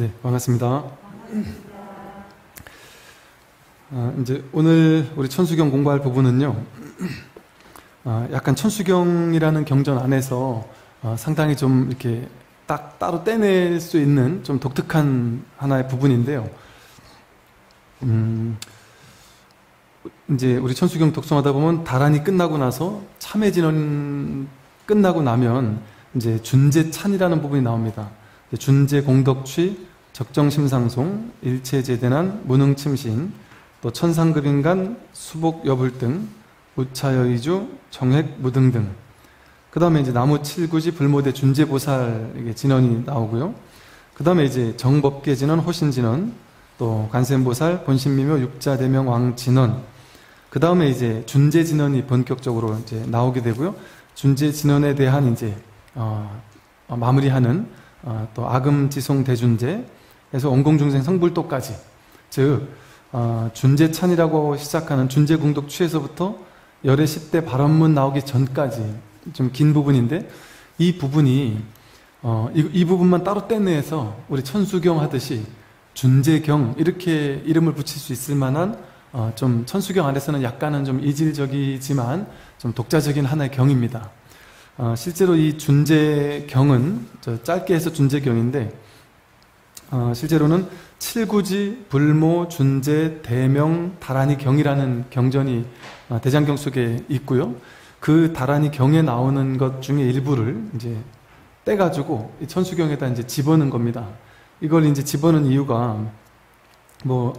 네, 반갑습니다. 아, 이제 오늘 우리 천수경 공부할 부분은요, 아, 약간 천수경이라는 경전 안에서 아, 상당히 좀 이렇게 딱 따로 떼낼 수 있는 좀 독특한 하나의 부분인데요. 음, 이제 우리 천수경 독송하다 보면 다란이 끝나고 나서 참회진원 끝나고 나면 이제 준재찬이라는 부분이 나옵니다. 준재 공덕취, 적정심상송, 일체제대난, 무능침신, 또 천상급인간, 수복여불 등, 우차여의주, 정획무등 등. 그 다음에 이제 나무 칠구지 불모대 준재보살 이게 진원이 나오고요. 그 다음에 이제 정법계 진원, 호신 진원, 또 관세음보살, 본신미묘, 육자대명, 왕진원. 그 다음에 이제 준재 진원이 본격적으로 이제 나오게 되고요. 준재 진원에 대한 이제 어, 어, 마무리하는 어, 또 아금지송 대준 재에서 원공중생 성불도까지 즉 어, 준재찬이라고 시작하는 준재공덕 취에서부터 열의 10대 발언문 나오기 전까지 좀 긴 부분인데 이 부분이 어, 이, 이, 부분만 따로 떼내서 우리 천수경 하듯이 준재경 이렇게 이름을 붙일 수 있을 만한 어, 좀 천수경 안에서는 약간은 좀 이질적이지만 좀 독자적인 하나의 경입니다. 어, 실제로 이 준재경은 짧게 해서 준재경인데 어, 실제로는 칠구지, 불모, 준재, 대명, 다란이 경이라는 경전이 어, 대장경 속에 있고요. 그 다란이 경에 나오는 것 중에 일부를 이제 떼가지고 이 천수경에다 이제 집어넣은 겁니다. 이걸 이제 집어넣은 이유가 뭐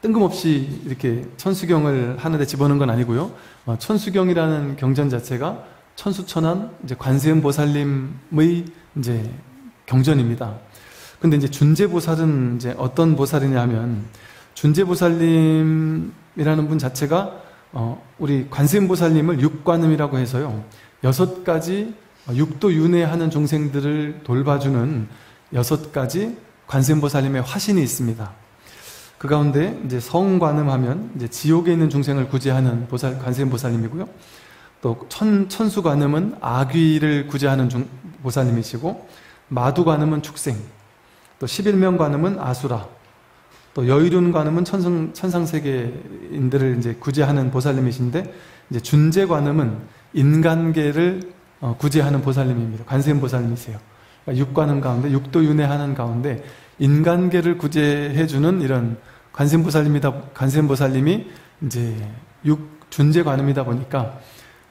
뜬금없이 이렇게 천수경을 하는데 집어넣은 건 아니고요. 어, 천수경이라는 경전 자체가 천수천안 이제 관세음 보살님의 이제 경전입니다. 근데 이제 준재보살은 이제 어떤 보살이냐 하면 준재보살님이라는 분 자체가 어 우리 관세음보살님을 육관음이라고 해서요 여섯 가지 육도 윤회하는 종생들을 돌봐주는 여섯 가지 관세음보살님의 화신이 있습니다. 그 가운데 이제 성관음하면 이제 지옥에 있는 중생을 구제하는 보살 관세음보살님이고요. 또 천, 천수관음은 아귀를 구제하는 중, 보살님이시고 마두관음은 축생 또 11명 관음은 아수라 또 여의륜 관음은 천상, 천상세계인들을 이제 구제하는 보살님이신데 이제 준재 관음은 인간계를 어, 구제하는 보살님입니다. 관세음 보살님이세요. 그러니까 육관음 가운데 육도윤회하는 가운데 인간계를 구제해주는 이런 관세음 보살님이다 관세음 보살님이 이제 육 준재 관음이다 보니까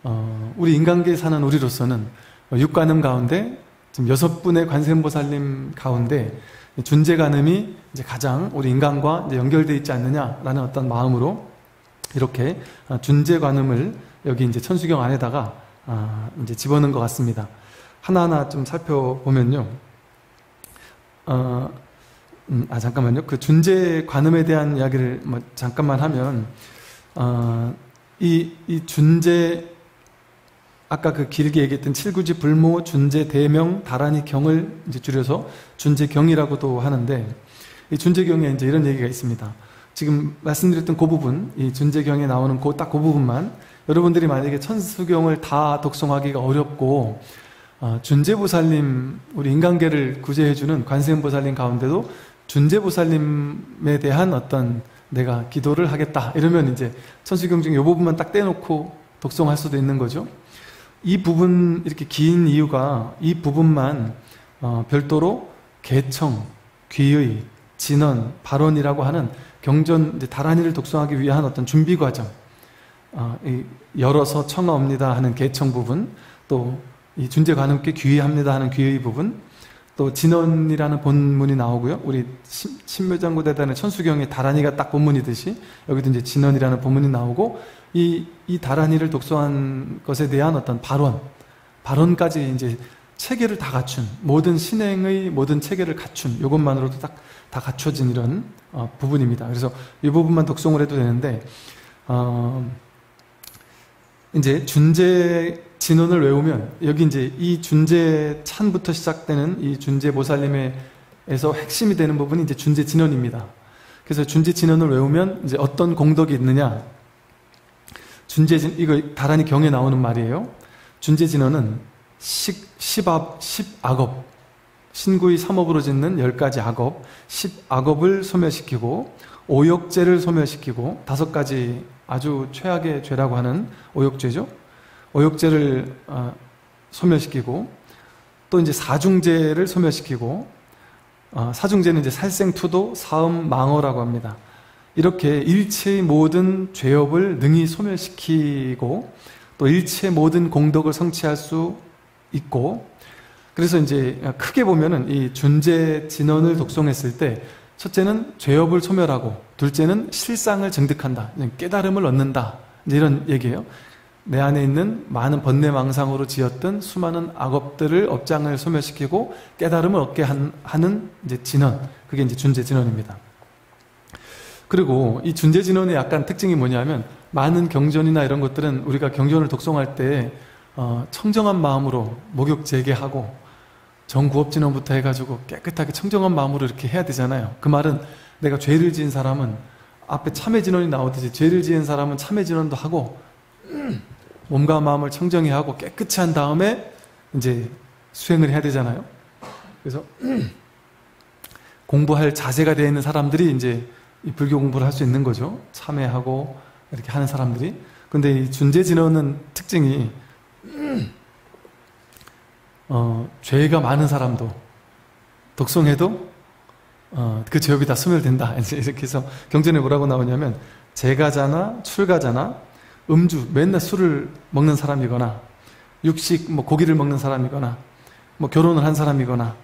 어, 우리 인간계에 사는 우리로서는 육관음 가운데 지금 여섯 분의 관세음보살님 가운데 준재관음이 이제 가장 우리 인간과 연결되어 있지 않느냐라는 어떤 마음으로 이렇게 어, 준재관음을 여기 이제 천수경 안에다가 아, 이제 집어넣은 것 같습니다. 하나하나 좀 살펴보면요. 어, 음, 아 잠깐만요. 그 준재관음에 대한 이야기를 뭐 잠깐만 하면 어, 이, 이 준재 아까 그 길게 얘기했던 칠구지 불모 준재 대명 다란이 경을 이제 줄여서 준재경이라고도 하는데 이 준재경에 이제 이런 얘기가 있습니다. 지금 말씀드렸던 그 부분, 이 준재경에 나오는 그 딱그 그 부분만 여러분들이 만약에 천수경을 다 독송하기가 어렵고 어, 준재보살님 우리 인간계를 구제해주는 관세음보살님 가운데도 준재보살님에 대한 어떤 내가 기도를 하겠다 이러면 이제 천수경 중에 이 부분만 딱 떼놓고 독송할 수도 있는 거죠. 이 부분 이렇게 긴 이유가 이 부분만 어, 별도로 개청, 귀의, 진언, 발언이라고 하는 경전 다란이를 독송하기 위한 어떤 준비 과정, 어, 열어서 청하옵니다 하는 개청 부분, 또 이 준재 관음께 귀의합니다 하는 귀의 부분, 또 진언이라는 본문이 나오고요. 우리 신묘장구 대단의 천수경의 다란이가 딱 본문이듯이 여기도 이제 진언이라는 본문이 나오고 이, 이 다란이를 독서한 것에 대한 어떤 발언, 발언까지 이제 체계를 다 갖춘, 모든 신행의 모든 체계를 갖춘, 이것만으로도 딱, 다 갖춰진 이런 어, 부분입니다. 그래서 이 부분만 독송을 해도 되는데, 어, 이제 준재 진원을 외우면, 여기 이제 이 준재 찬부터 시작되는 이 준재 보살님에서 핵심이 되는 부분이 이제 준재 진원입니다. 그래서 준재 진원을 외우면 이제 어떤 공덕이 있느냐, 준재진 이거 다란히 경에 나오는 말이에요. 준재진어는 식, 십압, 십악업, 신구의 삼업으로 짓는 10가지 악업, 10악업을 소멸시키고 오욕죄를 소멸시키고 다섯 가지 아주 최악의 죄라고 하는 오욕죄죠. 오욕죄를 어, 소멸시키고 또 이제 사중죄를 소멸시키고 어, 사중죄는 이제 살생투도 사음 망어라고 합니다. 이렇게 일체의 모든 죄업을 능히 소멸시키고 또 일체 모든 공덕을 성취할 수 있고 그래서 이제 크게 보면은 이 준재 진언을 독송했을 때 첫째는 죄업을 소멸하고 둘째는 실상을 증득한다. 깨달음을 얻는다. 이런 얘기예요. 내 안에 있는 많은 번뇌망상으로 지었던 수많은 악업들을 업장을 소멸시키고 깨달음을 얻게 하는 이제 진언. 그게 이제 준재 진언입니다. 그리고 이 준재 진언의 약간 특징이 뭐냐면 많은 경전이나 이런 것들은 우리가 경전을 독송할 때 어, 청정한 마음으로 목욕 재개하고 정구업 진언부터 해가지고 깨끗하게 청정한 마음으로 이렇게 해야 되잖아요. 그 말은 내가 죄를 지은 사람은 앞에 참회 진언이 나오듯이 죄를 지은 사람은 참회 진언도 하고 몸과 마음을 청정히 하고 깨끗이 한 다음에 이제 수행을 해야 되잖아요. 그래서 공부할 자세가 되어 있는 사람들이 이제 이 불교 공부를 할 수 있는 거죠. 참회하고 이렇게 하는 사람들이. 근데 이 준재 진언은 특징이 어, 죄가 많은 사람도 독송해도 어, 그 죄업이 다 소멸된다. 이렇게 해서 경전에 뭐라고 나오냐면 재가자나 출가자나 음주 맨날 술을 먹는 사람이거나 육식 뭐 고기를 먹는 사람이거나 뭐 결혼을 한 사람이거나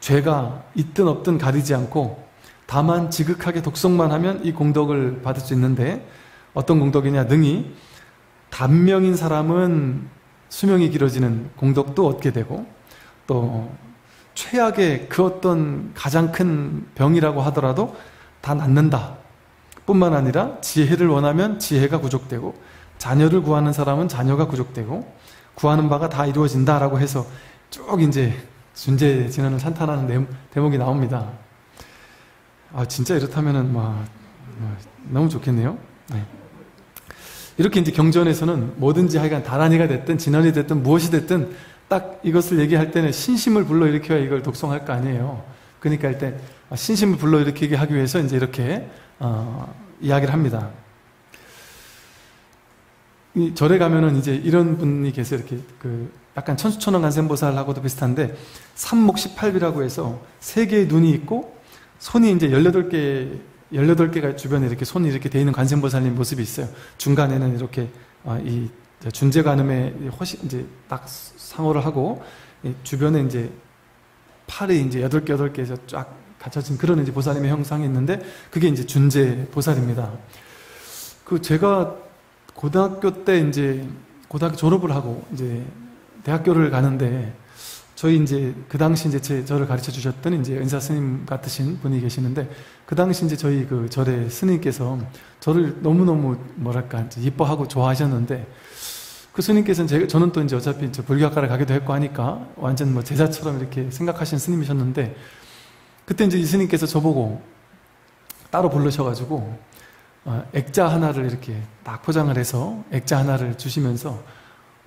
죄가 있든 없든 가리지 않고 다만 지극하게 독성만 하면 이 공덕을 받을 수 있는데 어떤 공덕이냐? 능히 단명인 사람은 수명이 길어지는 공덕도 얻게 되고 또 최악의 그 어떤 가장 큰 병이라고 하더라도 다 낫는다 뿐만 아니라 지혜를 원하면 지혜가 구족되고 자녀를 구하는 사람은 자녀가 구족되고 구하는 바가 다 이루어진다라고 해서 쭉 이제 순재 진언을 산탄하는 대목이 나옵니다. 아 진짜 이렇다면은 막 너무 좋겠네요. 네. 이렇게 이제 경전에서는 뭐든지 하여간 다란이가 됐든 진언이 됐든 무엇이 됐든 딱 이것을 얘기할 때는 신심을 불러일으켜야 이걸 독송할 거 아니에요. 그러니까 일단 신심을 불러일으키게 하기 위해서 이제 이렇게 어, 이야기를 합니다. 이 절에 가면은 이제 이런 분이 계세요. 이렇게 그 약간 천수천원 간센보살하고도 비슷한데 삼목 18비라고 해서 세 개의 눈이 있고 손이 이제 18개 18개가 주변에 이렇게 손이 이렇게 돼 있는 관세음보살님 모습이 있어요. 중간에는 이렇게 아, 이 준재관음에 훨씬 이제 딱 상호를 하고 주변에 이제 팔이 이제 8개 8개에서 쫙 갖춰진 그런 이제 보살님의 형상이 있는데 그게 이제 준재 보살입니다. 그 제가 고등학교 때 이제 고등학교 졸업을 하고 이제 대학교를 가는데 저희 이제 그 당시 이제 제 저를 가르쳐 주셨던 이제 은사 스님 같으신 분이 계시는데 그 당시 이제 저희 그 절의 스님께서 저를 너무너무 뭐랄까 이뻐하고 좋아하셨는데 그 스님께서는 제, 저는 또 이제 어차피 이제 불교학과를 가기도 했고 하니까 완전 뭐 제자처럼 이렇게 생각하신 스님이셨는데 그때 이제 이 스님께서 저보고 따로 부르셔가지고 어, 액자 하나를 이렇게 딱 포장을 해서 액자 하나를 주시면서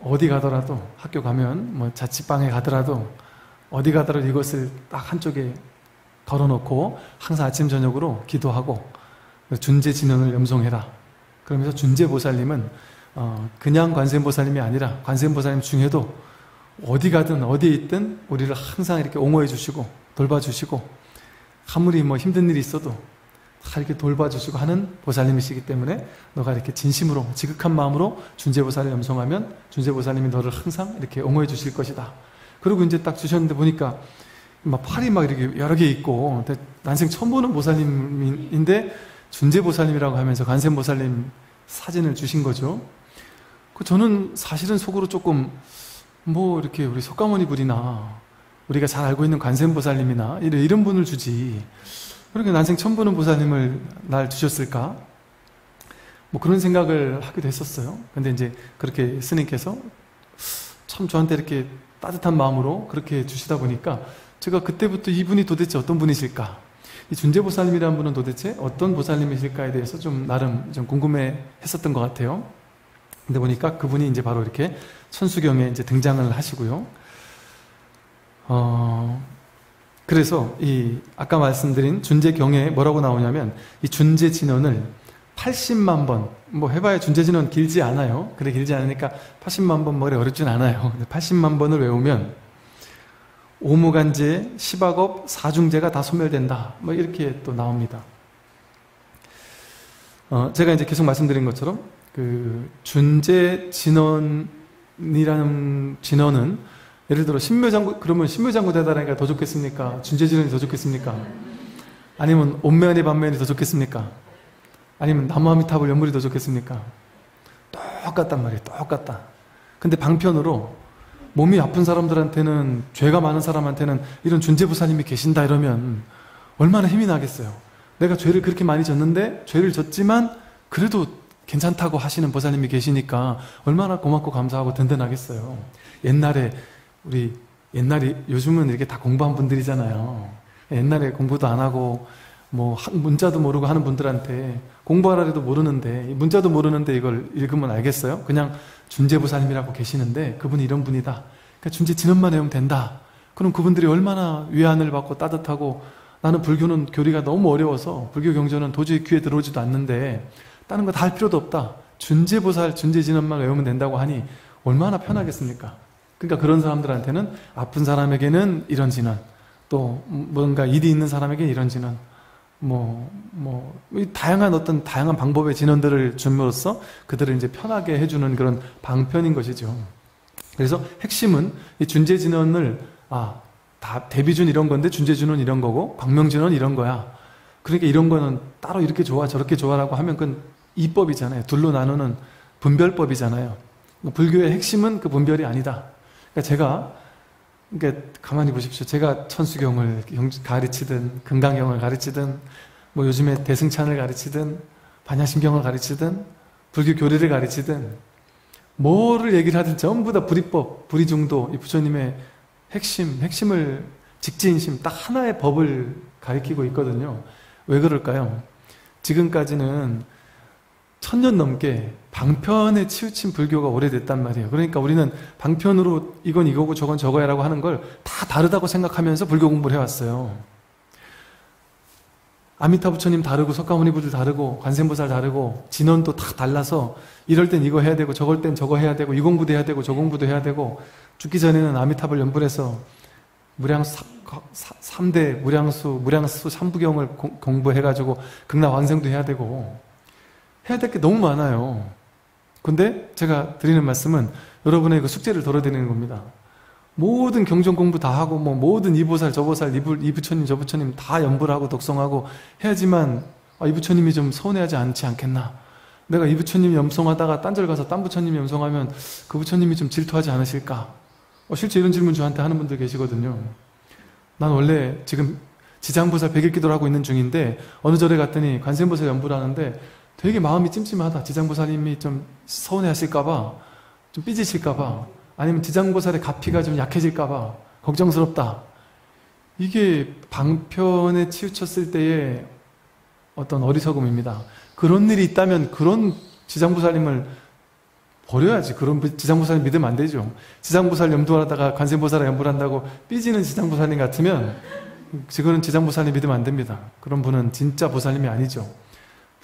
어디 가더라도 학교 가면 뭐 자취방에 가더라도 어디 가더라도 이것을 딱 한쪽에 걸어놓고 항상 아침 저녁으로 기도하고 준재 진언을 염송해라. 그러면서 준재 보살님은 어 그냥 관세음 보살님이 아니라 관세음 보살님 중에도 어디 가든 어디에 있든 우리를 항상 이렇게 옹호해 주시고 돌봐 주시고 아무리 뭐 힘든 일이 있어도 다 이렇게 돌봐주시고 하는 보살님이시기 때문에 너가 이렇게 진심으로 지극한 마음으로 준재보살을 염송하면 준재보살님이 너를 항상 이렇게 옹호해 주실 것이다. 그리고 이제 딱 주셨는데 보니까 막 팔이 막 이렇게 여러 개 있고 난생 처음 보는 보살님인데 준재보살님이라고 하면서 관세보살님 사진을 주신 거죠. 그 저는 사실은 속으로 조금 뭐 이렇게 우리 석가모니 분이나 우리가 잘 알고 있는 관세보살님이나 이런 분을 주지 그렇게 난생 처음 보는 보살님을 날 주셨을까? 뭐 그런 생각을 하기도 했었어요. 근데 이제 그렇게 스님께서 참 저한테 이렇게 따뜻한 마음으로 그렇게 주시다 보니까 제가 그때부터 이분이 도대체 어떤 분이실까? 이 준재보살님이라는 분은 도대체 어떤 보살님이실까에 대해서 좀 나름 좀 궁금해 했었던 것 같아요. 근데 보니까 그분이 이제 바로 이렇게 천수경에 이제 등장을 하시고요. 어, 그래서 이 아까 말씀드린 준재 경에 뭐라고 나오냐면 이 준재 진원을 80만 번, 뭐 해봐야 준재 진원 길지 않아요. 그래 길지 않으니까 80만 번 머리 어렵진 않아요. 80만 번을 외우면 오무간제, 시박업, 사중제가 다 소멸된다. 뭐 이렇게 또 나옵니다. 어, 제가 이제 계속 말씀드린 것처럼 그 준재 진원이라는 진원은 예를 들어 신묘장구 그러면 신묘장구 대다라니까 더 좋겠습니까? 준재 진원이 더 좋겠습니까? 아니면 온면이 반면이 더 좋겠습니까? 아니면 나무아미탑을 연물이 더 좋겠습니까? 똑같단 말이에요. 똑같다. 근데 방편으로 몸이 아픈 사람들한테는 죄가 많은 사람한테는 이런 준재부사님이 계신다 이러면 얼마나 힘이 나겠어요. 내가 죄를 그렇게 많이 졌는데 죄를 졌지만 그래도 괜찮다고 하시는 보살님이 계시니까 얼마나 고맙고 감사하고 든든하겠어요. 옛날에 우리 옛날에 요즘은 이렇게 다 공부한 분들이잖아요. 옛날에 공부도 안 하고 뭐 문자도 모르고 하는 분들한테 공부하라 해도 모르는데 문자도 모르는데 이걸 읽으면 알겠어요? 그냥 준재부사님이라고 계시는데 그분이 이런 분이다. 그러니까 준재 진언만 외우면 된다. 그럼 그분들이 얼마나 위안을 받고 따뜻하고 나는 불교는 교리가 너무 어려워서 불교 경전은 도저히 귀에 들어오지도 않는데 다른 거 다 할 필요도 없다. 준재보살, 준재진언만 외우면 된다고 하니 얼마나 편하겠습니까? 그러니까 그런 사람들한테는 아픈 사람에게는 이런 진언, 또 뭔가 일이 있는 사람에게 이런 진언, 뭐, 뭐, 다양한 어떤 다양한 방법의 진언들을 줌으로써 그들을 이제 편하게 해주는 그런 방편인 것이죠. 그래서 핵심은 이 준재 진언을, 아, 다 대비준 이런 건데 준재준은 이런 거고 광명진은 이런 거야. 그러니까 이런 거는 따로 이렇게 좋아 저렇게 좋아라고 하면 그건 이법이잖아요. 둘로 나누는 분별법이잖아요. 불교의 핵심은 그 분별이 아니다. 그러니까 제가 그러니까 가만히 보십시오. 제가 천수경을 가르치든 금강경을 가르치든 뭐 요즘에 대승찬을 가르치든 반야심경을 가르치든 불교 교리를 가르치든 뭐를 얘기를 하든 전부 다 불이법, 불이중도 이 부처님의 핵심, 핵심을 직진심 딱 하나의 법을 가리키고 있거든요. 왜 그럴까요? 지금까지는 천년 넘게 방편에 치우친 불교가 오래됐단 말이에요. 그러니까 우리는 방편으로 이건 이거고 저건 저거야라고 하는 걸 다 다르다고 생각하면서 불교 공부를 해왔어요. 아미타 부처님 다르고 석가모니 부들 다르고 관세음보살 다르고 진원도 다 달라서 이럴 땐 이거 해야 되고 저걸 땐 저거 해야 되고 이 공부도 해야 되고 저 공부도 해야 되고 죽기 전에는 아미탑을 연불해서 무량수 3대 무량수 무량수 삼부경을 공부해가지고 극락 완성도 해야 되고 해야 될 게 너무 많아요. 근데 제가 드리는 말씀은 여러분의 그 숙제를 덜어드리는 겁니다. 모든 경전 공부 다 하고 뭐 모든 이보살 저보살 이부, 이부처님 저부처님 다 연불하고 독성하고 해야지만 아, 이부처님이 좀 서운해하지 않지 않겠나 내가 이부처님 염송하다가 딴절 가서 딴 부처님 염송하면 그 부처님이 좀 질투하지 않으실까 어, 실제 이런 질문 저한테 하는 분들 계시거든요 난 원래 지금 지장보살 백일기도를 하고 있는 중인데 어느 절에 갔더니 관세음보살 연불 하는데 되게 마음이 찜찜하다 지장보살님이 좀 서운해하실까봐 좀 삐지실까봐 아니면 지장보살의 가피가 좀 약해질까봐 걱정스럽다. 이게 방편에 치우쳤을 때의 어떤 어리석음입니다. 그런 일이 있다면 그런 지장보살님을 버려야지. 그런 지장보살님 믿으면 안 되죠. 지장보살 염두하다가 관세보살을 염불한다고 삐지는 지장보살님 같으면 그거는 지장보살님 믿으면 안 됩니다. 그런 분은 진짜 보살님이 아니죠.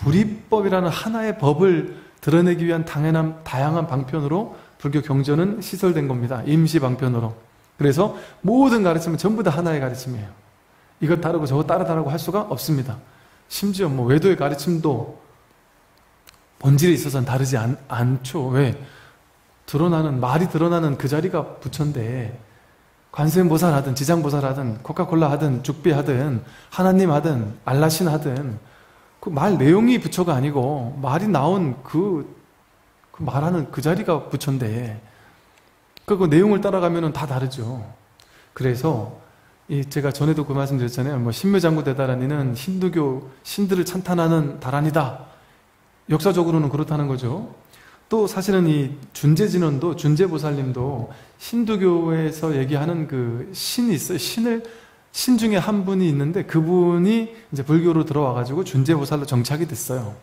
불이법이라는 하나의 법을 드러내기 위한 당연한 다양한 방편으로 불교 경전은 시설된 겁니다. 임시 방편으로. 그래서 모든 가르침은 전부 다 하나의 가르침이에요. 이것 다르고 저것 따라 다르고 할 수가 없습니다. 심지어 뭐 외도의 가르침도 본질에 있어서는 다르지 않, 않죠. 왜? 드러나는, 말이 드러나는 그 자리가 부처인데, 관세음보살 하든, 지장보살 하든, 코카콜라 하든, 죽비 하든, 하나님 하든, 알라신 하든, 그 말 내용이 부처가 아니고, 말이 나온 그 말하는 그 자리가 부처인데 그 내용을 따라가면 다 다르죠. 그래서 제가 전에도 그 말씀 드렸잖아요. 뭐 신묘장구 대다라니는 힌두교 신들을 찬탄하는 다란이다. 역사적으로는 그렇다는 거죠. 또 사실은 이 준재진원도 준재보살님도 힌두교에서 얘기하는 그 신이 있어요. 신을 신 중에 한 분이 있는데 그분이 이제 불교로 들어와 가지고 준재보살로 정착이 됐어요.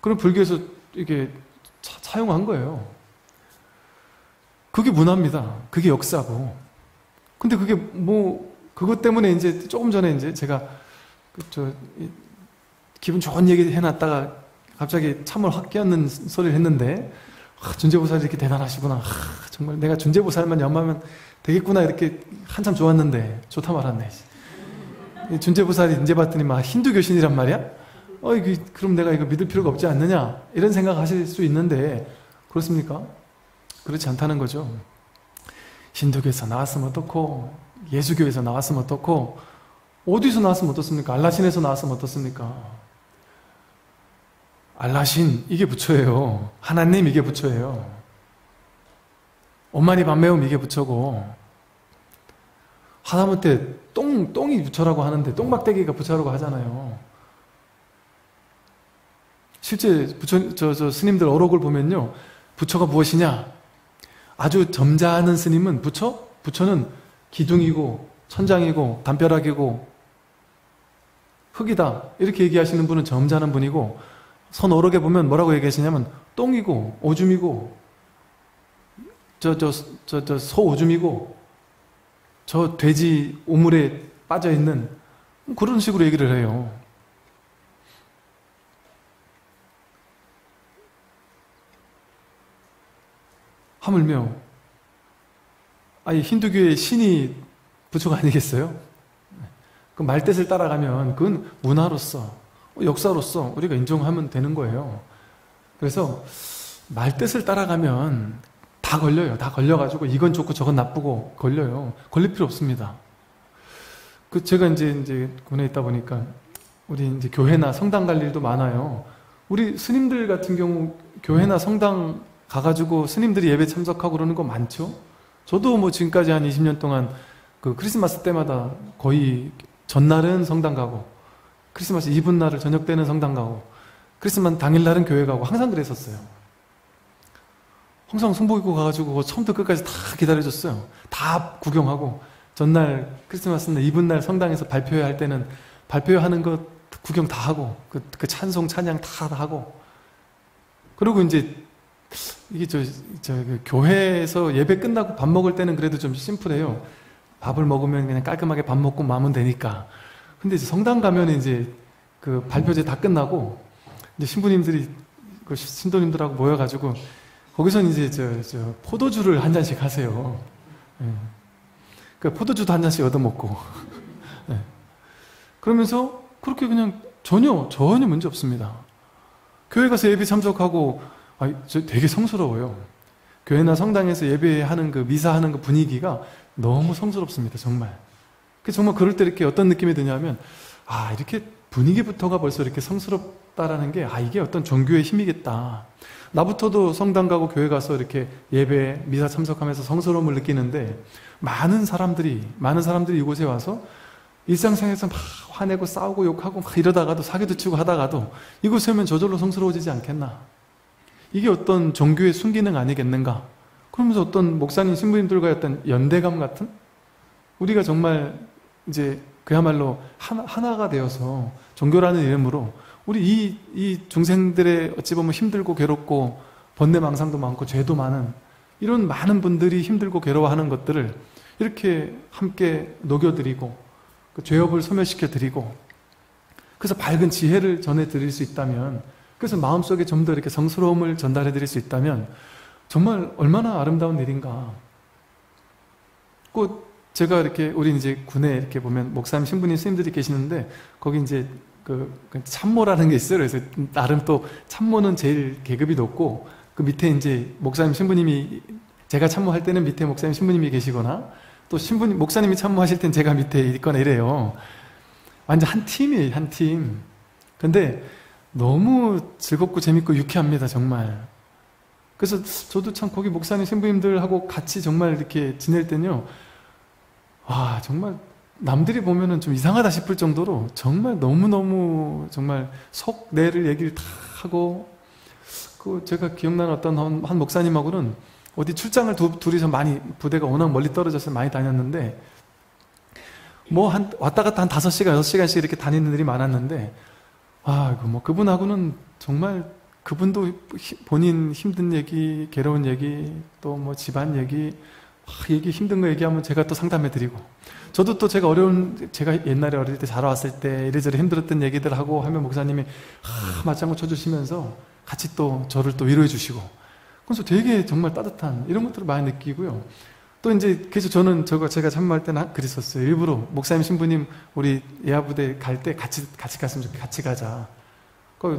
그럼 불교에서 이게 차, 용한 거예요. 그게 문화입니다. 그게 역사고. 근데 그게 뭐 그것 때문에 이제 조금 전에 이제 제가 그저 기분 좋은 얘기 해놨다가 갑자기 참을 확 끼얹는 소리를 했는데 아, 준재보살이 이렇게 대단하시구나. 아, 정말 내가 준재보살만 염하면 되겠구나 이렇게 한참 좋았는데 좋다 말았네. 준재보살이 이제 봤더니 막 힌두 교신이란 말이야? 어, 이거, 그럼 내가 이거 믿을 필요가 없지 않느냐? 이런 생각 하실 수 있는데 그렇습니까? 그렇지 않다는 거죠. 힌두교에서 나왔으면 어떻고 예수교에서 나왔으면 어떻고 어디서 나왔으면 어떻습니까? 알라신에서 나왔으면 어떻습니까? 알라신 이게 부처예요. 하나님 이게 부처예요. 엄마니 밤매움 이게 부처고 하다못해 똥, 똥이 부처라고 하는데 똥박대기가 부처라고 하잖아요. 실제 부처, 저, 저 스님들 어록을 보면요. 부처가 무엇이냐? 아주 점잖은 스님은 부처? 부처는 기둥이고 천장이고 담벼락이고 흙이다. 이렇게 얘기하시는 분은 점잖은 분이고 선 어록에 보면 뭐라고 얘기하시냐면 똥이고 오줌이고 저 저 저 저 소 오줌이고 저 돼지 오물에 빠져 있는 그런 식으로 얘기를 해요. 하물며 아니 힌두교의 신이 부처가 아니겠어요? 그 말뜻을 따라가면 그건 문화로서 역사로서 우리가 인정하면 되는 거예요. 그래서 말뜻을 따라가면 다 걸려요. 다 걸려가지고 이건 좋고 저건 나쁘고 걸려요. 걸릴 필요 없습니다. 그 제가 이제 이제 군에 있다 보니까 우리 이제 교회나 성당 갈 일도 많아요. 우리 스님들 같은 경우 교회나 성당 가가지고 스님들이 예배 참석하고 그러는 거 많죠? 저도 뭐 지금까지 한 20년 동안 그 크리스마스 때마다 거의 전날은 성당 가고 크리스마스 이브 날을 저녁 때는 성당 가고 크리스마스 당일날은 교회 가고 항상 그랬었어요. 항상 성복 입고 가가지고 처음부터 끝까지 다 기다려줬어요. 다 구경하고 전날 크리스마스 날 이브 날 성당에서 발표회 할 때는 발표회 하는 거 구경 다 하고 그, 그 찬송 찬양 다 하고 그리고 이제 이게 저, 저그 교회에서 예배 끝나고 밥 먹을 때는 그래도 좀 심플해요. 밥을 먹으면 그냥 깔끔하게 밥 먹고 마면 되니까. 근데 이제 성당 가면 이제 그 발표제 다 끝나고 이제 신부님들이 그 신도님들하고 모여가지고 거기서 이제 저, 저 포도주를 한 잔씩 하세요. 예. 그 포도주도 한 잔씩 얻어먹고. 예. 그러면서 그렇게 그냥 전혀 전혀 문제 없습니다. 교회 가서 예배 참석하고 아, 저 되게 성스러워요. 교회나 성당에서 예배하는 그 미사하는 그 분위기가 너무 성스럽습니다. 정말. 그 정말 그럴 때 이렇게 어떤 느낌이 드냐면 아 이렇게 분위기부터가 벌써 이렇게 성스럽다라는 게 아 이게 어떤 종교의 힘이겠다. 나부터도 성당 가고 교회 가서 이렇게 예배 미사 참석하면서 성스러움을 느끼는데 많은 사람들이 많은 사람들이 이곳에 와서 일상생활에서 막 화내고 싸우고 욕하고 막 이러다가도 사기도 치고 하다가도 이곳에 오면 저절로 성스러워지지 않겠나. 이게 어떤 종교의 순기능 아니겠는가? 그러면서 어떤 목사님, 신부님들과의 어떤 연대감 같은? 우리가 정말 이제 그야말로 하나, 가 되어서 종교라는 이름으로 우리 이, 이 중생들의 어찌 보면 힘들고 괴롭고 번뇌망상도 많고 죄도 많은 이런 많은 분들이 힘들고 괴로워하는 것들을 이렇게 함께 녹여드리고 그 죄업을 소멸시켜드리고 그래서 밝은 지혜를 전해드릴 수 있다면 그래서 마음속에 좀 더 이렇게 성스러움을 전달해 드릴 수 있다면 정말 얼마나 아름다운 일인가. 꼭 제가 이렇게 우리 이제 군에 이렇게 보면 목사님, 신부님, 스님들이 계시는데 거기 이제 그, 그 참모라는 게 있어요. 그래서 나름 또 참모는 제일 계급이 높고 그 밑에 이제 목사님, 신부님이 제가 참모할 때는 밑에 목사님, 신부님이 계시거나 또 신부님, 목사님이 참모하실 땐 제가 밑에 있거나 이래요. 완전 한 팀이에요, 한 팀. 근데 너무 즐겁고 재밌고 유쾌합니다, 정말. 그래서 저도 참 거기 목사님, 신부님들하고 같이 정말 이렇게 지낼 때는요, 와, 정말 남들이 보면은 좀 이상하다 싶을 정도로 정말 너무너무 정말 속내를 얘기를 다 하고, 그 제가 기억나는 어떤 한 목사님하고는 어디 출장을 두, 둘이서 많이, 부대가 워낙 멀리 떨어져서 많이 다녔는데, 뭐 한, 왔다 갔다 한 다섯 시간, 여섯 시간씩 이렇게 다니는 일이 많았는데, 아, 뭐 그분하고는 정말 그분도 본인 힘든 얘기, 괴로운 얘기, 또 뭐 집안 얘기, 아, 얘기 힘든 거 얘기하면 제가 또 상담해 드리고 저도 또 제가 어려운 제가 옛날에 어릴 때 자라왔을 때 이래저래 힘들었던 얘기들 하고 하면 목사님이 아, 맞장구 쳐주시면서 같이 또 저를 또 위로해 주시고 그래서 되게 정말 따뜻한 이런 것들을 많이 느끼고요. 또 이제 그래서 저는 저거 제가 참모할 때는 그랬었어요. 일부러 목사님 신부님 우리 예하부대 갈 때 같이 같이 갔으면 좋겠 같이 가자.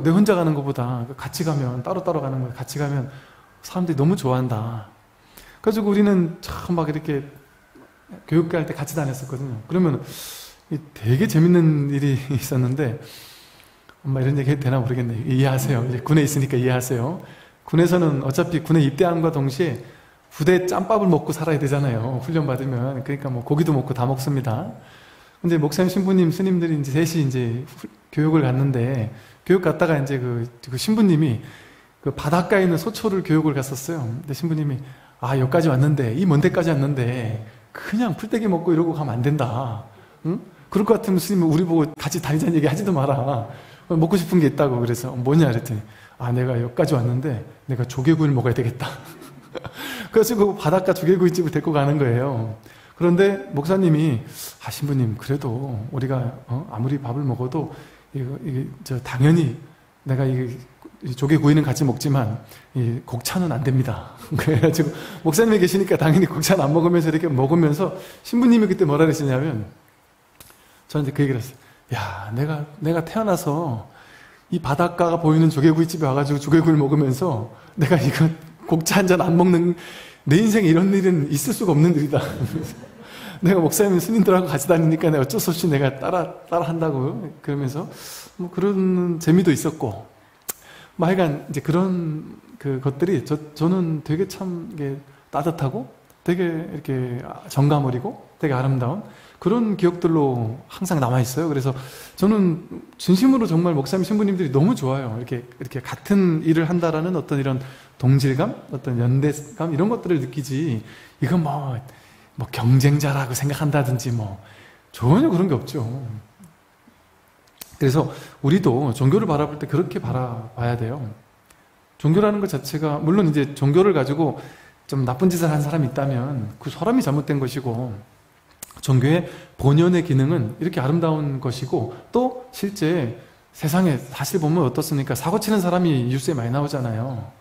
내 혼자 가는 것보다 같이 가면 따로 따로 가는 거 같이 가면 사람들이 너무 좋아한다. 그래서 우리는 참 막 이렇게 교육계 할 때 같이 다녔었거든요. 그러면 되게 재밌는 일이 있었는데 엄마 이런 얘기 해도 되나 모르겠네. 이해하세요. 이제 군에 있으니까 이해하세요. 군에서는 어차피 군에 입대함과 동시에 부대 짬밥을 먹고 살아야 되잖아요. 훈련 받으면. 그러니까 뭐 고기도 먹고 다 먹습니다. 근데 목사님, 신부님, 스님들이 이제 셋이 이제 교육을 갔는데 교육 갔다가 이제 그, 그 신부님이 그 바닷가에 있는 소초를 교육을 갔었어요. 근데 신부님이 아 여기까지 왔는데 이 먼 데까지 왔는데 그냥 풀떼기 먹고 이러고 가면 안 된다. 응? 그럴 것 같으면 스님은 우리 보고 같이 다니자는 얘기 하지도 마라. 먹고 싶은 게 있다고 그래서 뭐냐 그랬더니 아 내가 여기까지 왔는데 내가 조개구이를 먹어야 되겠다. 그래서 그 바닷가 조개구이집을 데리고 가는 거예요. 그런데 목사님이 아 신부님 그래도 우리가 어? 아무리 밥을 먹어도 이거, 이게 저 당연히 내가 이 조개구이는 같이 먹지만 이 곡차는 안 됩니다. 그래가지고 목사님이 계시니까 당연히 곡차는 안 먹으면서 이렇게 먹으면서 신부님이 그때 뭐라 그러시냐면 저한테 그 얘기를 했어요. 야, 내가 내가 태어나서 이 바닷가가 보이는 조개구이 집에 와가지고 조개구이를 먹으면서 내가 이거 곡차 한 잔 안 먹는 내 인생에 이런 일은 있을 수가 없는 일이다. 내가 목사님 스님들하고 같이 다니니까 내가 어쩔 수 없이 내가 따라 따라 한다고 그러면서 뭐 그런 재미도 있었고 뭐 하여간 이제 그런 그 것들이 저, 저는 되게 참 따뜻하고 되게 이렇게 정감 어리고 되게 아름다운 그런 기억들로 항상 남아 있어요. 그래서 저는 진심으로 정말 목사님 신부님들이 너무 좋아요. 이렇게, 이렇게 같은 일을 한다라는 어떤 이런 동질감, 어떤 연대감, 이런 것들을 느끼지, 이건 뭐, 뭐 경쟁자라고 생각한다든지 뭐, 전혀 그런 게 없죠. 그래서 우리도 종교를 바라볼 때 그렇게 바라봐야 돼요. 종교라는 것 자체가 물론 이제 종교를 가지고 좀 나쁜 짓을 한 사람이 있다면 그 사람이 잘못된 것이고 종교의 본연의 기능은 이렇게 아름다운 것이고 또 실제 세상에 사실 보면 어떻습니까? 사고 치는 사람이 뉴스에 많이 나오잖아요.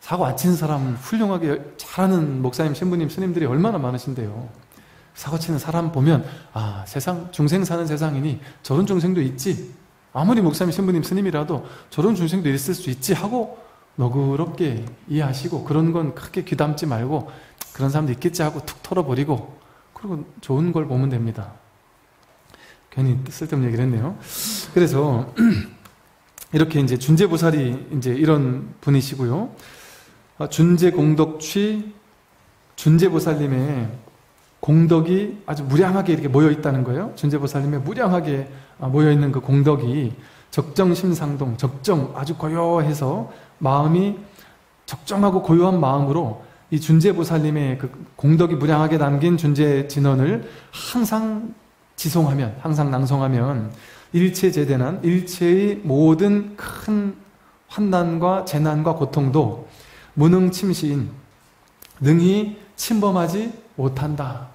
사고 안 치는 사람 훌륭하게 잘하는 목사님, 신부님, 스님들이 얼마나 많으신데요. 사고 치는 사람 보면 아 세상 중생 사는 세상이니 저런 중생도 있지 아무리 목사님, 신부님, 스님이라도 저런 중생도 있을 수 있지 하고 너그럽게 이해하시고 그런 건 크게 귀담지 말고 그런 사람도 있겠지 하고 툭 털어버리고 그리고 좋은 걸 보면 됩니다. 괜히 쓸데없는 얘기를 했네요. 그래서 이렇게 이제 준재보살이 이제 이런 분이시고요. 아, 준재공덕취 준재보살님의 공덕이 아주 무량하게 이렇게 모여 있다는 거예요. 준재보살님의 무량하게 아, 모여 있는 그 공덕이 적정심상동, 적정 아주 고요해서 마음이 적정하고 고요한 마음으로 이 준재보살님의 그 공덕이 무량하게 담긴 준재 진언을 항상 지송하면, 항상 낭송하면 일체 재대난, 일체의 모든 큰 환난과 재난과 고통도 무능침시인 능히 침범하지 못한다.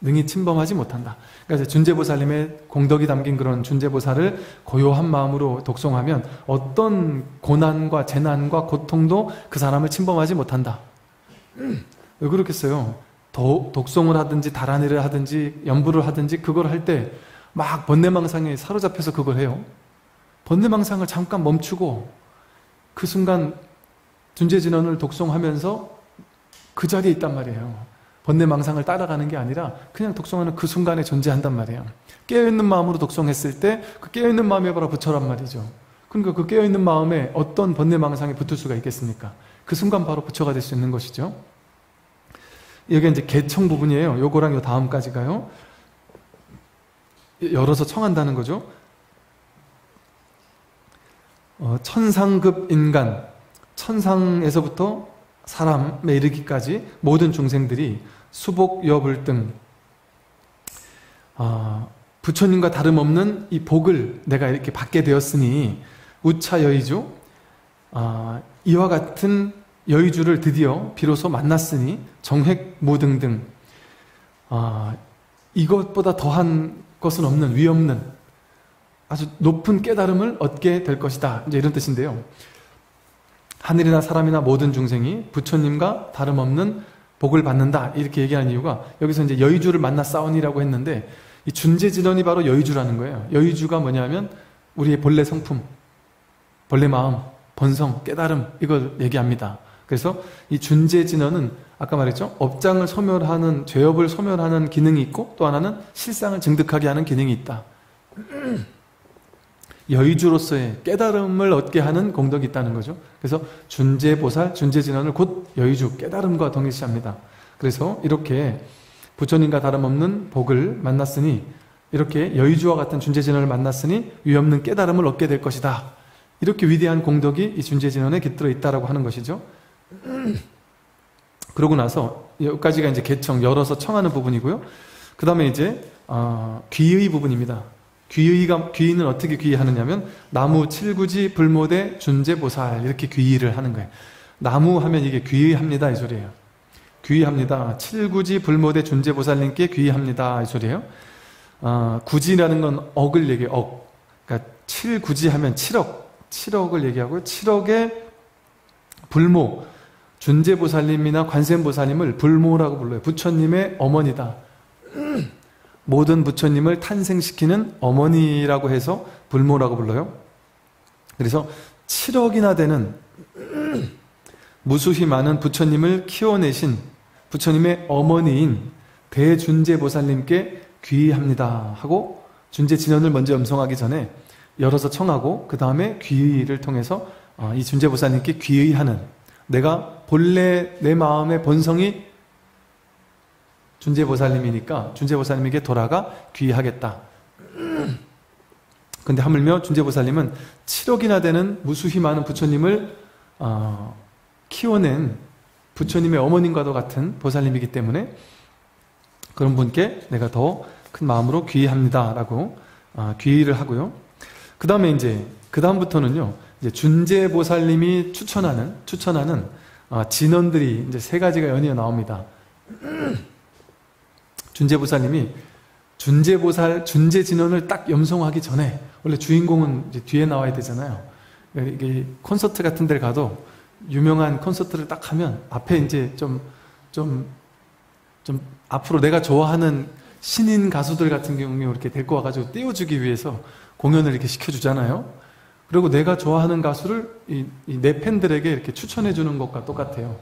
능히 침범하지 못한다. 그러니까 준재보살님의 공덕이 담긴 그런 준재보살을 고요한 마음으로 독송하면 어떤 고난과 재난과 고통도 그 사람을 침범하지 못한다. 왜 그렇겠어요? 도, 독송을 하든지 다란이를 하든지 연부를 하든지 그걸 할 때 막 번뇌망상에 사로잡혀서 그걸 해요. 번뇌망상을 잠깐 멈추고 그 순간 준재진언을 독송하면서 그 자리에 있단 말이에요. 번뇌망상을 따라가는 게 아니라 그냥 독송하는 그 순간에 존재한단 말이에요. 깨어있는 마음으로 독송했을 때 그 깨어있는 마음에 바로 붙여란 말이죠. 그러니까 그 깨어있는 마음에 어떤 번뇌망상이 붙을 수가 있겠습니까? 그 순간 바로 부처가 될 수 있는 것이죠. 여기 이제 개청 부분이에요. 요거랑 요 다음까지가요. 열어서 청한다는 거죠. 어, 천상급 인간, 천상에서부터 사람에 이르기까지 모든 중생들이 수복, 여불 등 어, 부처님과 다름없는 이 복을 내가 이렇게 받게 되었으니 우차 여의주 어, 이와 같은 여의주를 드디어 비로소 만났으니 정획 모등등 아, 이것보다 더한 것은 없는 위 없는 아주 높은 깨달음을 얻게 될 것이다. 이제 이런 뜻인데요. 하늘이나 사람이나 모든 중생이 부처님과 다름없는 복을 받는다. 이렇게 얘기하는 이유가 여기서 이제 여의주를 만나 싸우니라고 했는데 이 준재진원이 바로 여의주라는 거예요. 여의주가 뭐냐면 우리의 본래 성품, 본래 마음, 본성, 깨달음 이걸 얘기합니다. 그래서 이 준재진원은 아까 말했죠. 업장을 소멸하는 죄업을 소멸하는 기능이 있고 또 하나는 실상을 증득하게 하는 기능이 있다. 여의주로서의 깨달음을 얻게 하는 공덕이 있다는 거죠. 그래서 준재보살, 준재진원을 곧 여의주, 깨달음과 동일시합니다. 그래서 이렇게 부처님과 다름없는 복을 만났으니 이렇게 여의주와 같은 준재진원을 만났으니 위없는 깨달음을 얻게 될 것이다. 이렇게 위대한 공덕이 이 준재진원에 깃들어 있다라고 하는 것이죠. 그러고 나서 여기까지가 이제 개청 열어서 청하는 부분이고요. 그 다음에 이제 어, 귀의 부분입니다. 귀의가 귀의는 어떻게 귀의하느냐면 나무 칠구지 불모대 준재보살 이렇게 귀의를 하는 거예요. 나무 하면 이게 귀의합니다 이 소리예요. 귀의합니다. 칠구지 불모대 준재보살님께 귀의합니다 이 소리예요. 어, 구지라는 건 억을 얘기해요. 억. 그러니까 칠구지 하면 7억. 7억을 얘기하고요. 7억의 불모. 준재보살님이나 관세음보살님을 불모라고 불러요. 부처님의 어머니다. 모든 부처님을 탄생시키는 어머니라고 해서 불모라고 불러요. 그래서 7억이나 되는 무수히 많은 부처님을 키워내신 부처님의 어머니인 대준재 보살님께 귀의합니다 하고 준재 진언을 먼저 음성하기 전에 열어서 청하고 그 다음에 귀의를 통해서 어, 이 준재 보살님께 귀의하는 내가 본래 내 마음의 본성이 준재보살님이니까 준재보살님에게 돌아가 귀의하겠다. 근데 하물며 준재보살님은 7억이나 되는 무수히 많은 부처님을 어, 키워낸 부처님의 어머님과도 같은 보살님이기 때문에 그런 분께 내가 더 큰 마음으로 귀의합니다. 라고 어, 귀의를 하고요. 그 다음에 이제, 그 다음부터는요, 이제 준재보살님이 추천하는, 추천하는 어, 진원들이 이제 세 가지가 연이어 나옵니다. 준재보살님이 준재보살, 준재진원을 딱 염송하기 전에 원래 주인공은 뒤에 나와야 되잖아요. 이게 콘서트 같은 데 가도 유명한 콘서트를 딱 하면 앞에 이제 좀, 좀, 좀 앞으로 내가 좋아하는 신인 가수들 같은 경우에 이렇게 데리고 와가지고 띄워주기 위해서 공연을 이렇게 시켜주잖아요. 그리고 내가 좋아하는 가수를 이, 이 내 팬들에게 이렇게 추천해주는 것과 똑같아요.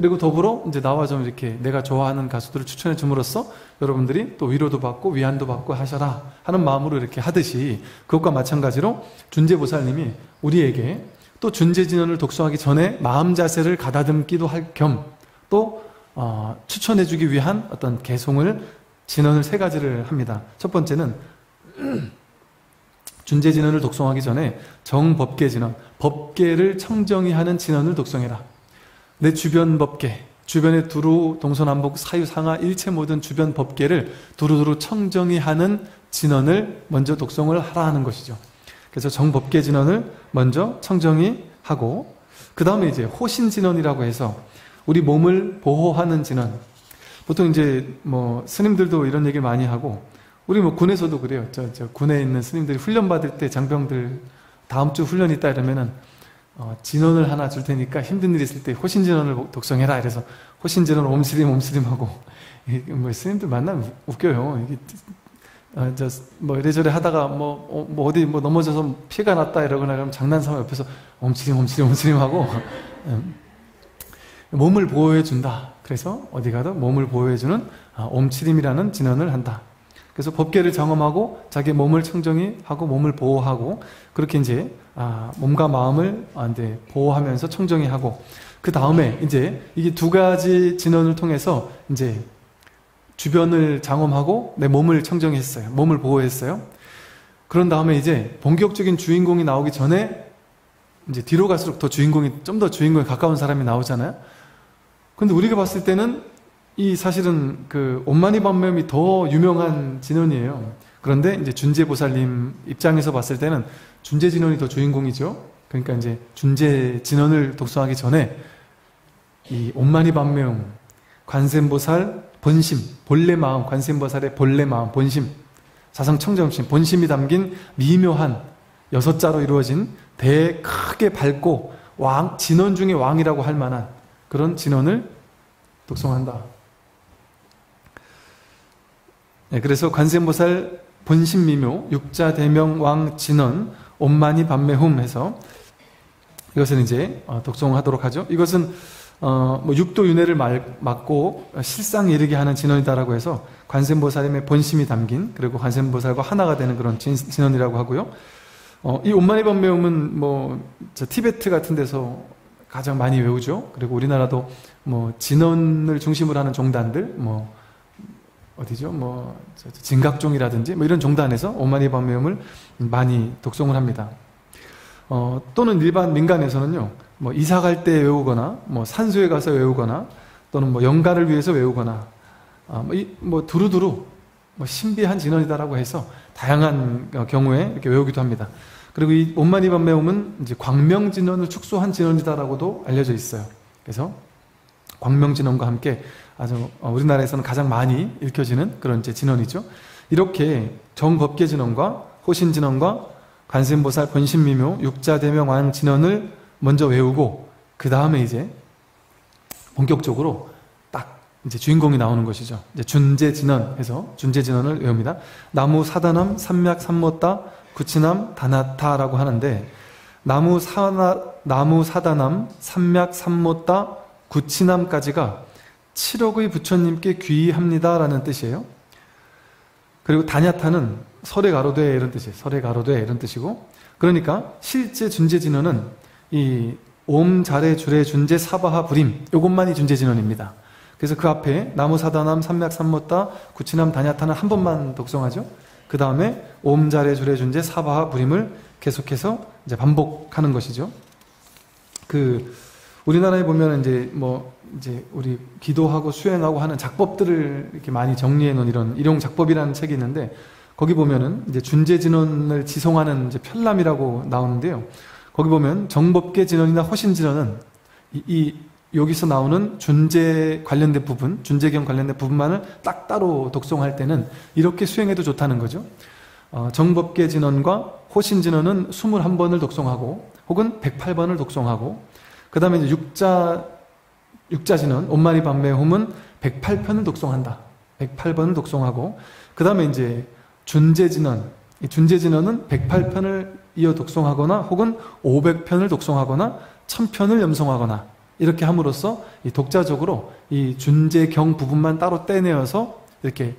그리고 더불어 이제 나와 좀 이렇게 내가 좋아하는 가수들을 추천해 줌으로써 여러분들이 또 위로도 받고 위안도 받고 하셔라 하는 마음으로 이렇게 하듯이 그것과 마찬가지로 준재보살님이 우리에게 또 준재진언을 독서하기 전에 마음 자세를 가다듬기도 할 겸또 어, 추천해주기 위한 어떤 개송을 진언을 세 가지를 합니다. 첫 번째는 준재 진언을 독송하기 전에 정법계 진언, 법계를 청정히 하는 진언을 독송해라. 내 주변 법계, 주변의 두루, 동서남북, 사유, 상하, 일체 모든 주변 법계를 두루두루 청정히 하는 진언을 먼저 독송을 하라 하는 것이죠. 그래서 정법계 진언을 먼저 청정히 하고 그 다음에 이제 호신 진언이라고 해서 우리 몸을 보호하는 진언. 보통 이제 뭐 스님들도 이런 얘기를 많이 하고 우리 뭐 군에서도 그래요. 저, 저 군에 있는 스님들이 훈련 받을 때 장병들 다음 주 훈련 있다 이러면은 어, 진언을 하나 줄 테니까 힘든 일 있을 때 호신진언을 독송해라. 이래서 호신진언 옴 치림 옴 치림하고 뭐 스님들 만나면 웃겨요. 이게 어, 저 뭐 이래저래 하다가 뭐, 어, 뭐 어디 뭐 넘어져서 피가 났다 이러거나 그러면 장난삼아 옆에서 옴스림 옴스림 옴스림 하고 음, 몸을 보호해 준다. 그래서 어디 가도 몸을 보호해 주는 아, 옴치림이라는 진원을 한다. 그래서 법계를 경험하고 자기 몸을 청정히 하고 몸을 보호하고 그렇게 이제 아, 몸과 마음을 아, 이제 보호하면서 청정히 하고 그 다음에 이제 이게 두 가지 진원을 통해서 이제 주변을 장엄하고 내 몸을 청정했어요. 몸을 보호했어요. 그런 다음에 이제 본격적인 주인공이 나오기 전에 이제 뒤로 갈수록 더 주인공이 좀 더 주인공에 가까운 사람이 나오잖아요. 근데 우리가 봤을 때는 이 사실은 그 온마니 반면이 더 유명한 진원이에요. 그런데 이제 준재 보살님 입장에서 봤을 때는 준재 진원이 더 주인공이죠. 그러니까 이제 준재 진원을 독서하기 전에 이 온마니 반명, 관세음보살, 본심, 본래 마음, 관세음보살의 본래 마음, 본심, 사성청정심, 본심이 담긴 미묘한 여섯 자로 이루어진 대 크게 밝고 왕, 진원 중의 왕이라고 할 만한 그런 진원을 독송한다. 네, 그래서 관세음보살 본심미묘, 육자대명왕 진원, 옴마니 반매훔 해서 이것은 이제 어, 독송하도록 하죠. 이것은 어, 뭐 육도 윤회를 막고 실상 이르게 하는 진원이다라고 해서 관세음보살님의 본심이 담긴 그리고 관세음보살과 하나가 되는 그런 진, 진원이라고 하고요. 어, 이 옴마니 반매움은 뭐 티베트 같은 데서 가장 많이 외우죠. 그리고 우리나라도 뭐 진원을 중심으로 하는 종단들 뭐 어디죠? 뭐 진각종이라든지 뭐 이런 종단에서 오마니 반매음을 많이 독송을 합니다. 어, 또는 일반 민간에서는요, 뭐 이사 갈 때 외우거나, 뭐 산소에 가서 외우거나, 또는 뭐 연가를 위해서 외우거나, 어, 뭐, 이, 뭐 두루두루 뭐 신비한 진원이다라고 해서 다양한 경우에 이렇게 외우기도 합니다. 그리고 이 온마니 반매음은 이제 광명 진원을 축소한 진원이다라고도 알려져 있어요. 그래서 광명 진원과 함께 아주 어, 우리나라에서는 가장 많이 읽혀지는 그런 이제 진원이죠. 이렇게 정법계 진원과 호신 진원과 관세음보살 본신미묘 육자대명 왕 진원을 먼저 외우고 그 다음에 이제 본격적으로 딱 이제 주인공이 나오는 것이죠. 이제 준재 진원 해서 준재 진원을 외웁니다. 나무 사다남 삼맥 삼모따 구치남 다나타라고 하는데 나무 사나 나무 사다남 삼맥 삼모따 구치남까지가 7억의 부처님께 귀의합니다라는 뜻이에요. 그리고 다냐타는 설에 가로되 이런 뜻이에요. 설에 가로되 이런 뜻이고 그러니까 실제 준재진원은 이 옴, 자레, 주레, 준재, 사바하, 불임 요것만이 준재진원입니다. 그래서 그 앞에 나무사다남, 삼맥, 삼모따, 구치남, 다냐타는 한 번만 독성하죠. 그 다음에 옴, 자레, 주레, 준재, 사바하, 불임을 계속해서 이제 반복하는 것이죠. 그 우리나라에 보면 이제 뭐 이제 우리 기도하고 수행하고 하는 작법들을 이렇게 많이 정리해 놓은 이런 일용 작법이라는 책이 있는데 거기 보면은 이제 준재 진원을 지송하는 이제 편람이라고 나오는데요. 거기 보면 정법계 진원이나 허신 진원은 이, 이 여기서 나오는 준재 관련된 부분, 준재경 관련된 부분만을 딱 따로 독송할 때는 이렇게 수행해도 좋다는 거죠. 어, 정법계 진원과 호신 진원은 21번을 독송하고 혹은 108번을 독송하고 그 다음에 육자, 육자진은 온마리 반매 홈은 108편을 독송한다. 108번을 독송하고, 그 다음에 이제 준재진원, 준재진원은 108편을 이어 독송하거나 혹은 500편을 독송하거나 1000편을 염송하거나 이렇게 함으로써 이 독자적으로 이 준재경 부분만 따로 떼내어서 이렇게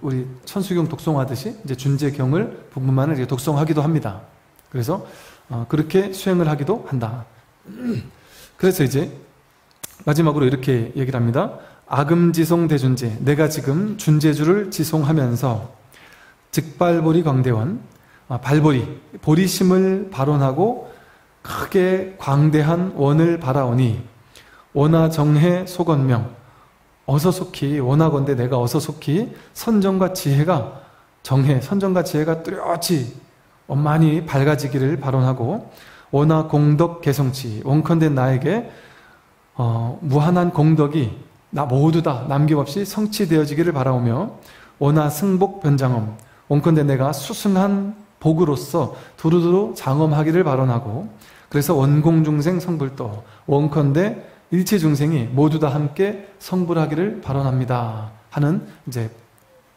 우리 천수경 독송하듯이 이제 준재경을 부분만을 이렇게 독송하기도 합니다. 그래서 어, 그렇게 수행을 하기도 한다. 그래서 이제 마지막으로 이렇게 얘기를 합니다. 아금지송 대준제 내가 지금 준제주를 지송하면서 즉발보리 광대원 아, 발보리 보리심을 발언하고 크게 광대한 원을 바라오니 원하 정해 소건명 어서 속히 원하건대 내가 어서 속히 선정과 지혜가 정해 선정과 지혜가 뚜렷이 많이 밝아지기를 발언하고 원하 공덕 개성치 원컨대 나에게 어, 무한한 공덕이 나 모두 다 남김없이 성취되어지기를 바라오며 원하 승복 변장엄 원컨대 내가 수승한 복으로서 두루두루 장엄하기를 발언하고 그래서 원공중생 성불도 원컨대 일체 중생이 모두 다 함께 성불하기를 발언합니다. 하는 이제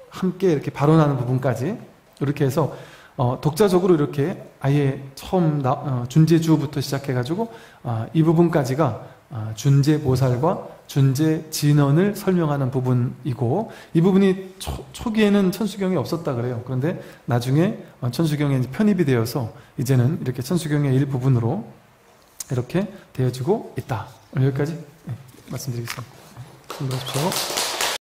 함께 이렇게 발언하는 부분까지 이렇게 해서 어, 독자적으로 이렇게 아예 처음 나, 어, 준재주부터 시작해가지고 어, 이 부분까지가 어, 준재 보살과 준재 진언을 설명하는 부분이고 이 부분이 초, 기에는 천수경에 없었다 그래요. 그런데 나중에 어, 천수경에 편입이 되어서 이제는 이렇게 천수경의 일부분으로 이렇게 되어지고 있다. 여기까지 네, 말씀드리겠습니다. 수고하십시오.